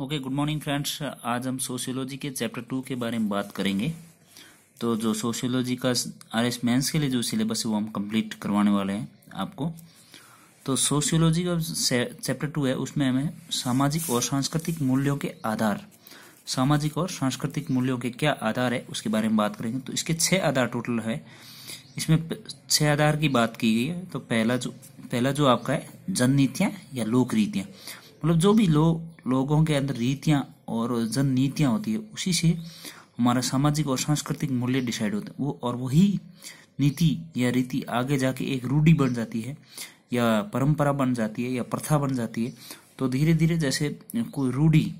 Okay good morning friends आज हम sociology के चैप्टर टू के बारे में बात करेंगे। तो जो सोशियोलॉजी का आर एस मेन्स के लिए जो सिलेबस है, वो हम कंप्लीट करवाने वाले हैं आपको। तो सोशियोलॉजी का चैप्टर टू है, उसमें हमें सामाजिक और सांस्कृतिक मूल्यों के आधार, सामाजिक और सांस्कृतिक मूल्यों के क्या आधार है, उसके बारे में बात करेंगे। तो इसके छः आधार टोटल है। इसमें छः आधार की बात की गई है। तो पहला जो पहला जो आपका है जन नीतियाँ या लोक रीतियाँ मतलब जो भी लोग लोगों के अंदर रीतियाँ और जन नीतियाँ होती है, उसी से हमारा सामाजिक और सांस्कृतिक मूल्य डिसाइड होते हैं। वो और वही नीति या रीति आगे जाके एक रूढ़ी बन जाती है, या परंपरा बन जाती है, या प्रथा बन जाती है तो धीरे धीरे जैसे कोई रूढ़ी,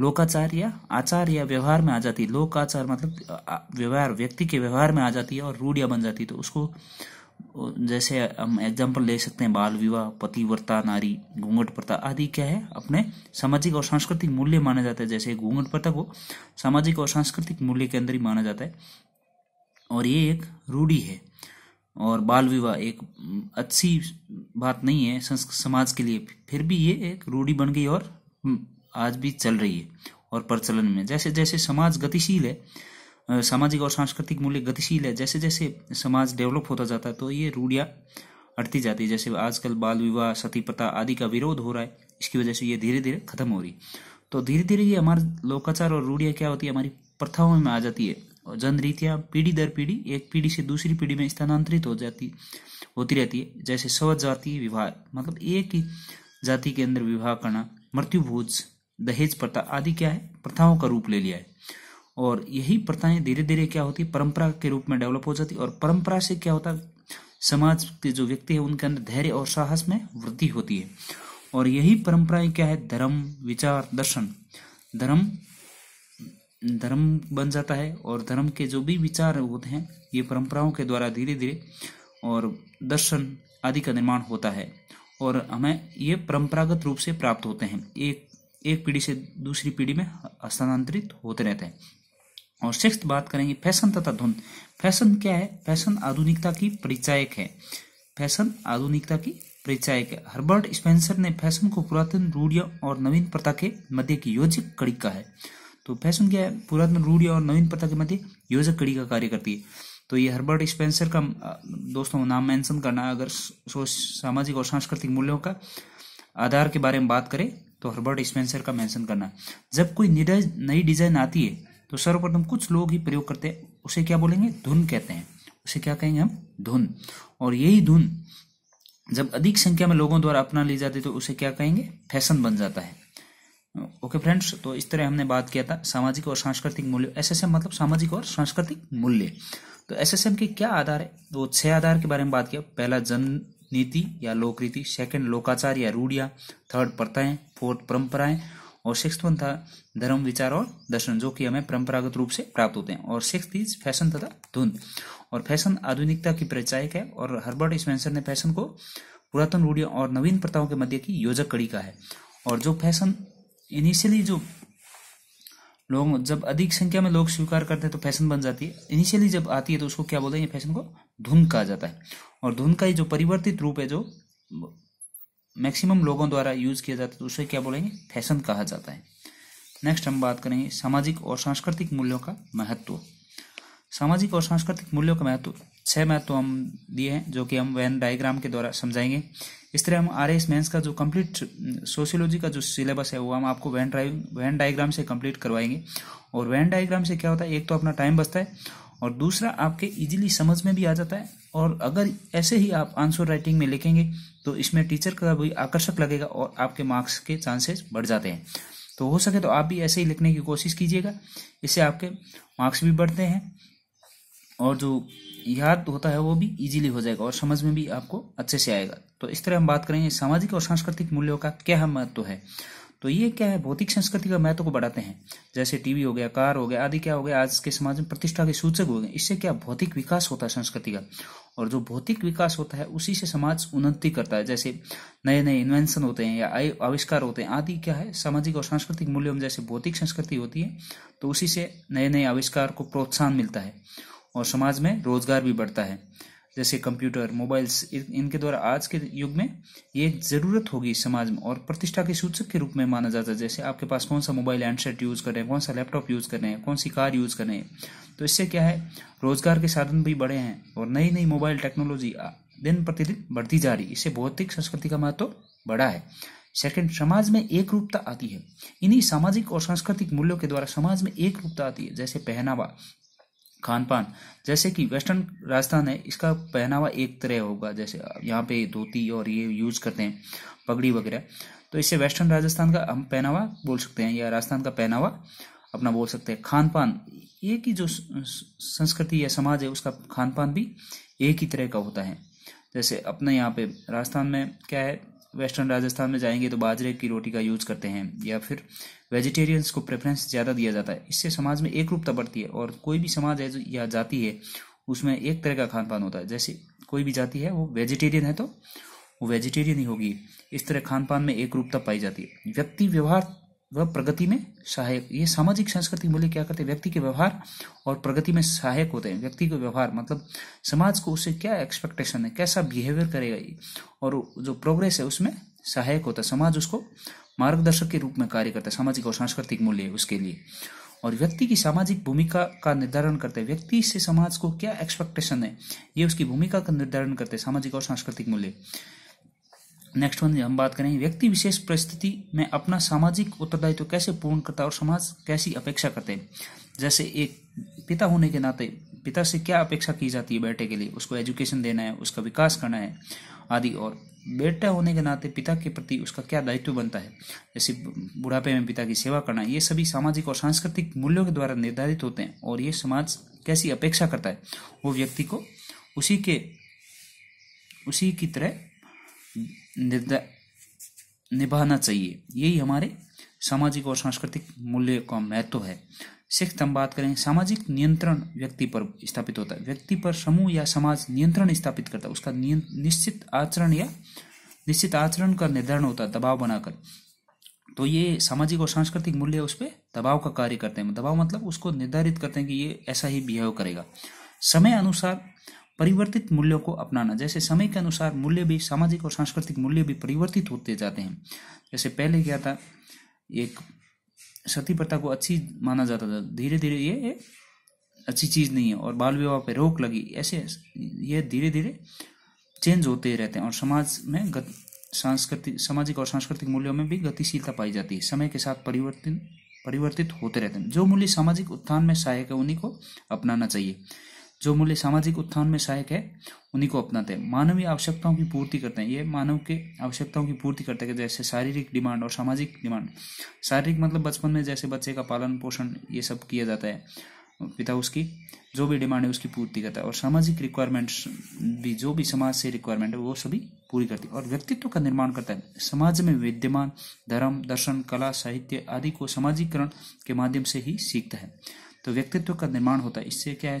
लोकाचार या आचार या व्यवहार में आ जाती है, लोकाचार मतलब व्यवहार, व्यक्ति के व्यवहार में आ जाती है और रूढ़िया बन जाती है तो उसको जैसे हम एग्ज़ाम्पल ले सकते हैं, बाल विवाह, पतिव्रता, नारी घूंघट प्रथा आदि क्या है? अपने सामाजिक और सांस्कृतिक मूल्य माना जाता है। जैसे घूंघट प्रथा को सामाजिक और सांस्कृतिक मूल्य के अंदर ही माना जाता है। और ये एक रूढ़ी है। और बाल विवाह एक अच्छी बात नहीं है समाज के लिए। फिर भी ये एक रूढ़ी बन गई और आज भी चल रही है और प्रचलन में। जैसे जैसे समाज गतिशील है सामाजिक और सांस्कृतिक मूल्य गतिशील है। जैसे जैसे समाज डेवलप होता जाता है तो ये रूढ़िया अटती जाती है। जैसे आजकल बाल विवाह, सती प्रथा आदि का विरोध हो रहा है, इसकी वजह से ये धीरे धीरे खत्म हो रही तो धीरे धीरे ये हमारे लोकाचार और रूढ़िया क्या होती है? हमारी प्रथाओं में आ जाती है। और जन रीतियाँ पीढ़ी दर पीढ़ी, एक पीढ़ी से दूसरी पीढ़ी में स्थानांतरित हो जाती, होती रहती है। जैसे स्व जाति विवाह मतलब एक ही जाति के अंदर विवाह करना, मृत्युभोज, दहेज प्रथा आदि क्या है? प्रथाओं का रूप ले लिया है। और यही प्रथाएँ धीरे धीरे क्या होती, परंपरा के रूप में डेवलप हो जाती और परंपरा से क्या होता, समाज के जो व्यक्ति है, उनके अंदर धैर्य और साहस में वृद्धि होती है। और यही परंपराएँ क्या है, धर्म, विचार, दर्शन। धर्म धर्म बन जाता है और धर्म के जो भी विचार होते हैं, ये परंपराओं के द्वारा धीरे धीरे और दर्शन आदि का निर्माण होता है और हमें ये परंपरागत रूप से प्राप्त होते हैं। एक एक पीढ़ी से दूसरी पीढ़ी में हस्तांतरित होते रहते हैं। और सिक्स बात करेंगे, फ़ैशन तथा धुन। फ़ैशन क्या है? फ़ैशन आधुनिकता की परिचायक है। फ़ैशन आधुनिकता की परिचायक है। हर्बर्ट स्पेंसर ने फ़ैशन को पुरातन रूढ़ियों और नवीन प्रथा के मध्य की योजक कड़ी का है। तो फ़ैशन क्या है? पुरातन रूढ़ियों और नवीन प्रथा के मध्य योजक कड़ी का कार्य करती है। तो ये हर्बर्ट स्पेंसर का दोस्तों, नाम मेंशन करना, अगर सामाजिक और सांस्कृतिक मूल्यों का आधार के बारे में बात करें तो हर्बर्ट स्पेंसर का मेंशन करना जब कोई नई डिज़ाइन आती है तो सर्वप्रथम कुछ लोग ही प्रयोग करते हैं। उसे क्या बोलेंगे? धुन कहते हैं। उसे क्या कहेंगे हम? धुन। और यही धुन जब अधिक संख्या में लोगों द्वारा अपना ली जाती तो उसे क्या कहेंगे? फ़ैशन बन जाता है। ओके फ्रेंड्स तो इस तरह हमने बात किया था, सामाजिक और सांस्कृतिक मूल्य। एसएसएम मतलब सामाजिक और सांस्कृतिक मूल्य। तो एसएसएम के क्या आधार है? तो छह आधार के बारे में बात किया। पहला, जन नीति या लोक रीति। सेकंड लोकाचार या रूढ़िया। थर्ड प्रथाएँ। फोर्थ परंपराएँ। और सिक्स वन था धर्म, विचार और दर्शन, जो कि हमें परंपरागत रूप से प्राप्त होते हैं। और सिक्स इज़ फ़ैशन तथा धुन। और फ़ैशन आधुनिकता की परिचायक है और हर्बर्ट स्पेंसर ने फ़ैशन को पुरातन रूढ़ियों और नवीन प्रथाओं के मध्य की योजक कड़ी का है। और जो फ़ैशन इनिशियली जो लोग, जब अधिक संख्या में लोग स्वीकार करते हैं तो फ़ैशन बन जाती है। इनिशियली जब आती है तो उसको क्या बोलते हैं? फ़ैशन को धुन कहा जाता है। और धुन का ही जो परिवर्तित रूप है, जो मैक्सिमम लोगों द्वारा यूज़ किया जाता है तो उसे क्या बोलेंगे? फ़ैशन कहा जाता है। नेक्स्ट हम बात करेंगे सामाजिक और सांस्कृतिक मूल्यों का महत्व। सामाजिक और सांस्कृतिक मूल्यों का महत्व, छह महत्व हम दिए हैं, जो कि हम वैन डायग्राम के द्वारा समझाएँगे। इस तरह हम आर एस मेन्स का जो कंप्लीट सोशियोलॉजी का जो सिलेबस है, वो हम आपको वैन ड्राइव वैन डायग्राम से कंप्लीट करवाएँगे। और वैन डायग्राम से क्या होता है? एक तो अपना टाइम बचता है और दूसरा आपके इजीली समझ में भी आ जाता है। और अगर ऐसे ही आप आंसर राइटिंग में लिखेंगे तो इसमें टीचर का भी आकर्षक लगेगा और आपके मार्क्स के चांसेस बढ़ जाते हैं। तो हो सके तो आप भी ऐसे ही लिखने की कोशिश कीजिएगा। इससे आपके मार्क्स भी बढ़ते हैं और जो याद होता है वो भी इजीली हो जाएगा और समझ में भी आपको अच्छे से आएगा। तो इस तरह हम बात करेंगे सामाजिक और सांस्कृतिक मूल्यों का क्या महत्व है। तो ये क्या है? भौतिक संस्कृति का महत्व को बढ़ाते हैं। जैसे टीवी हो गया, कार हो गया, आदि क्या हो गया, आज के समाज में प्रतिष्ठा के सूचक हो गए। इससे क्या? भौतिक विकास होता है संस्कृति का। और जो भौतिक विकास होता है, उसी से समाज उन्नति करता है। जैसे नए नए इन्वेंशन होते हैं या आविष्कार होते हैं। आदि क्या है? सामाजिक और सांस्कृतिक मूल्यों में जैसे भौतिक संस्कृति होती है तो उसी से नए नए आविष्कार को प्रोत्साहन मिलता है। और समाज में रोज़गार भी बढ़ता है। जैसे कंप्यूटर, मोबाइल्स इनके द्वारा आज के युग में ये ज़रूरत होगी समाज में और प्रतिष्ठा के सूचक के रूप में माना जाता है। जैसे आपके पास कौन सा मोबाइल हैंडसेट यूज़ कर रहे हैं, कौन सा लैपटॉप यूज़ कर रहे हैं, कौन सी कार यूज़ कर रहे हैं। तो इससे क्या है, रोज़गार के साधन भी बढ़े हैं और नई नई मोबाइल टेक्नोलॉजी दिन प्रतिदिन बढ़ती जा रही इससे भौतिक संस्कृति का महत्व बढ़ा है। सेकंड, समाज में एक रूपता आती है। इन्हीं सामाजिक और सांस्कृतिक मूल्यों के द्वारा समाज में एक रूपता आती है। जैसे पहनावा खान पान जैसे कि वेस्टर्न राजस्थान है, इसका पहनावा एक तरह होगा, जैसे यहाँ पे धोती और ये यूज़ करते हैं, पगड़ी वगैरह। तो इससे वेस्टर्न राजस्थान का हम पहनावा बोल सकते हैं, या राजस्थान का पहनावा अपना बोल सकते हैं। खान पान एक ही जो संस्कृति या समाज है, उसका खान पान भी एक ही तरह का होता है। जैसे अपने यहाँ पे राजस्थान में क्या है वेस्टर्न राजस्थान में जाएँगे तो बाजरे की रोटी का यूज़ करते हैं, या फिर वेजिटेरियंस को प्रेफरेंस ज़्यादा दिया जाता है। इससे समाज में एक रूपता बढ़ती है और कोई भी समाज है या जाति है, उसमें एक तरह का खान पान होता है। जैसे कोई भी जाति है, वो वेजिटेरियन है तो वो वेजिटेरियन ही होगी। इस तरह खान पान में एक रूपता पाई जाती है। व्यक्ति व्यवहार व प्रगति में सहायक, ये सामाजिक, सांस्कृतिक मूल्य क्या करते हैं? व्यक्ति के व्यवहार और प्रगति में सहायक होते हैं। व्यक्ति के व्यवहार मतलब समाज को उससे क्या एक्सपेक्टेशन है? कैसा बिहेवियर करेगा ये? और जो प्रोग्रेस है उसमें सहायक होता है। समाज उसको मार्गदर्शक के रूप में कार्य करता है, सामाजिक और सांस्कृतिक मूल्य उसके लिए। और व्यक्ति की सामाजिक भूमिका का निर्धारण करते हैं। व्यक्ति से समाज को क्या एक्सपेक्टेशन है? ये उसकी भूमिका का निर्धारण करते हैं, सामाजिक और सांस्कृतिक मूल्य। नेक्स्ट वन हम बात करेंगे व्यक्ति विशेष परिस्थिति में अपना सामाजिक उत्तरदायित्व तो कैसे पूर्ण करता है और समाज कैसी अपेक्षा करते हैं? जैसे एक पिता होने के नाते, पिता से क्या अपेक्षा की जाती है बेटे के लिए? उसको एजुकेशन देना है, उसका विकास करना है, आदि और। बेटा होने के नाते पिता के प्रति उसका क्या दायित्व बनता है? जैसे बुढ़ापे में पिता की सेवा करना, ये सभी सामाजिक और सांस्कृतिक मूल्यों के द्वारा निर्धारित होते हैं और ये समाज कैसी अपेक्षा करता है? वो व्यक्ति को उसी के, उसी की तरह निभाना चाहिए। यही हमारे सामाजिक और सांस्कृतिक मूल्य का महत्व है। सिक्स हम बात करें, सामाजिक नियंत्रण व्यक्ति पर स्थापित होता है। व्यक्ति पर समूह या समाज नियंत्रण स्थापित करता है। उसका निश्चित आचरण या निश्चित आचरण का निर्धारण होता है, दबाव बनाकर। तो ये सामाजिक और सांस्कृतिक मूल्य उस पर दबाव का कार्य करते हैं। दबाव मतलब उसको निर्धारित करते हैं कि ये ऐसा ही बिहेव करेगा। समय अनुसार परिवर्तित मूल्यों को अपनाना। जैसे समय के अनुसार मूल्य भी सामाजिक और सांस्कृतिक मूल्य भी परिवर्तित होते जाते हैं। जैसे पहले क्या था, एक सती प्रथा को अच्छी माना जाता था। धीरे धीरे ये अच्छी चीज़ नहीं है और बाल विवाह पर रोक लगी। ऐसे ये धीरे धीरे चेंज होते रहते हैं और समाज में सांस्कृतिक सामाजिक और सांस्कृतिक मूल्यों में भी गतिशीलता पाई जाती है। समय के साथ परिवर्तन परिवर्तित होते रहते हैं। जो मूल्य सामाजिक उत्थान में सहायक है, उन्हीं को अपनाना चाहिए। जो मूल्य सामाजिक उत्थान में सहायक है, उन्हीं को अपनाते हैं। मानवीय आवश्यकताओं की पूर्ति करते हैं। ये मानव के आवश्यकताओं की पूर्ति करते हैं जैसे शारीरिक डिमांड और सामाजिक डिमांड। शारीरिक मतलब बचपन में जैसे बच्चे का पालन पोषण, ये सब किया जाता है पिता उसकी, जो भी डिमांड है उसकी पूर्ति करता है। और सामाजिक रिक्वायरमेंट्स भी, जो भी समाज से रिक्वायरमेंट है, वो सभी पूरी करती है। और व्यक्तित्व का निर्माण करता है। समाज में विद्यमान धर्म, दर्शन, कला, साहित्य आदि को सामाजिकरण के माध्यम से ही सीखता है। तो व्यक्तित्व का निर्माण होता है। इससे क्या है?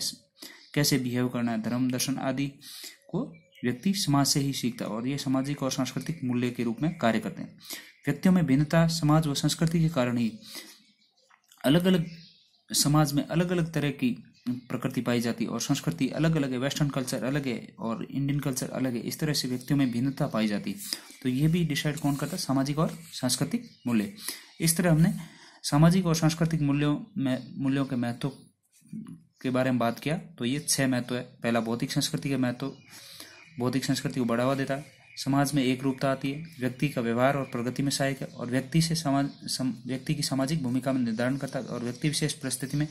कैसे बिहेव करना है, धर्म, दर्शन आदि को व्यक्ति समाज से ही सीखता है और ये सामाजिक और सांस्कृतिक मूल्य के रूप में कार्य करते हैं। व्यक्तियों में भिन्नता समाज व संस्कृति के कारण ही अलग अलग समाज में अलग अलग तरह की प्रकृति पाई जाती है और संस्कृति अलग अलग है वेस्टर्न कल्चर अलग है और इंडियन कल्चर अलग है। इस तरह से व्यक्तियों में भिन्नता पाई जाती है। तो ये भी डिसाइड कौन करता है? सामाजिक और सांस्कृतिक मूल्य। इस तरह हमने सामाजिक और सांस्कृतिक मूल्यों में, मूल्यों के महत्व के बारे में बात किया तो ये छह महत्व है। पहला भौतिक संस्कृति का महत्व। भौतिक संस्कृति को बढ़ावा देता है समाज में एक रूपता आती है व्यक्ति का व्यवहार और प्रगति में सहायक है और व्यक्ति से समाज सम, व्यक्ति की सामाजिक भूमिका में निर्धारण करता है और व्यक्ति विशेष परिस्थिति में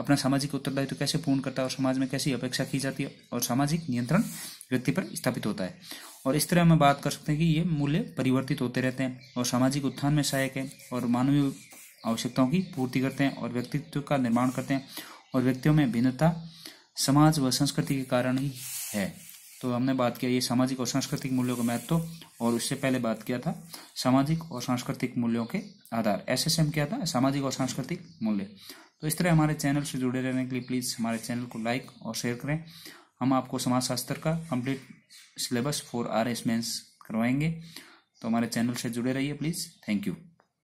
अपना सामाजिक उत्तरदायित्व तो कैसे पूर्ण करता है और समाज में कैसी अपेक्षा की जाती है और सामाजिक नियंत्रण व्यक्ति पर स्थापित होता है। और इस तरह हम बात कर सकते हैं कि ये मूल्य परिवर्तित होते रहते हैं और सामाजिक उत्थान में सहायक है और मानवीय आवश्यकताओं की पूर्ति करते हैं और व्यक्तित्व का निर्माण करते हैं और व्यक्तियों में भिन्नता समाज व संस्कृति के कारण ही है। तो हमने बात किया ये सामाजिक और सांस्कृतिक मूल्यों का महत्व, और उससे पहले बात किया था सामाजिक और सांस्कृतिक मूल्यों के आधार। एस एस एम क्या था सामाजिक और सांस्कृतिक मूल्य। तो इस तरह हमारे चैनल से जुड़े रहने के लिए प्लीज़ हमारे चैनल को लाइक और शेयर करें। हम आपको समाज शास्त्र का complete syllabus for R S mains करवाएँगे। तो हमारे चैनल से जुड़े रहिए प्लीज़। Thank you.